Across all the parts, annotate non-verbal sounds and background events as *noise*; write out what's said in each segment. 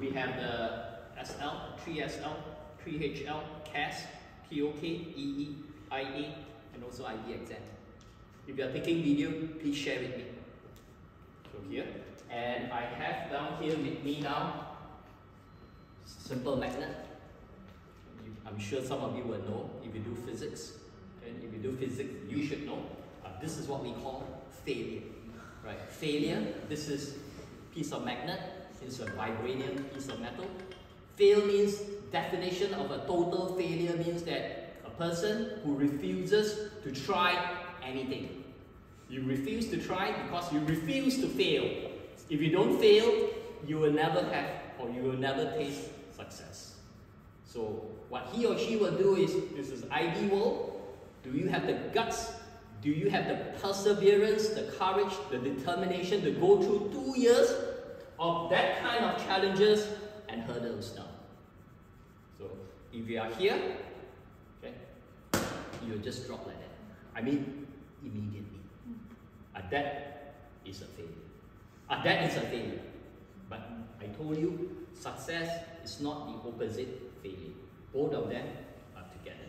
we have the SL, 3SL, 3HL, CAS, TOK, EE, IA, and also IB exam. If you are taking video, please share with me. So here, and I have down here with me now, simple magnet. I'm sure some of you will know if you do physics. And if you do physics, you should know. Uh, this is what we call failure. Right? Failure, this is piece of magnet, it's a vibranium piece of metal. Fail means definition of a total failure means that a person who refuses to try anything. You refuse to try because you refuse to fail. If you don't fail, you will never have or you will never taste success. So what he or she will do is, this is ideal. Do you have the guts? Do you have the perseverance, the courage, the determination to go through two years of that kind of challenges and hurdles now? So if you are here, okay, you'll just drop like that. I mean, immediately. Uh, that is a failure. Uh, that is a failure. But I told you, success is not the opposite failure. Both of them are together.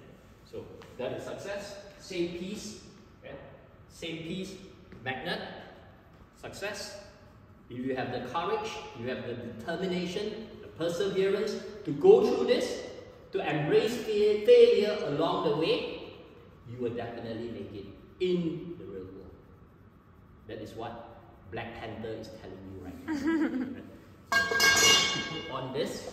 So that is success. Same piece, okay? same piece, magnet, success. If you have the courage, you have the determination, the perseverance to go through this, to embrace fa failure along the way, you will definitely make it in the real world. That is what Black Panther is telling you right now. *laughs* on this.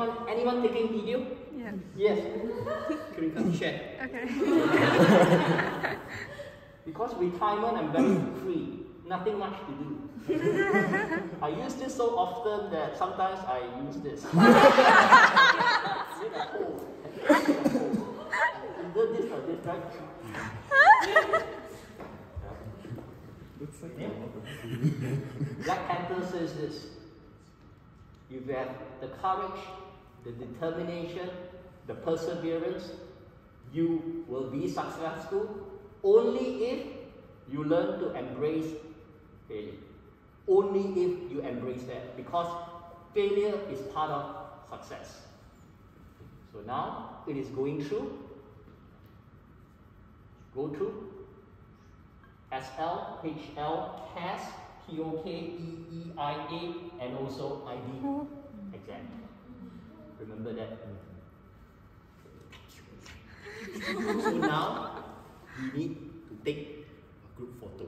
Anyone anyone taking video? Yeah. Yes. *laughs* Can you come share? Okay. *laughs* Because retirement I'm very free. Nothing much to do. *laughs* I use this so often that sometimes I use this. Make a hole. Either this or this, right? Black Panther says this. If you have the courage, the determination, the perseverance, you will be successful only if you learn to embrace failure. Only if you embrace that, because failure is part of success. So now it is going through. Go through. SL, HL, CAS, TOK, EEIA, and also IB exam. Remember that. so now we need to take a group photo.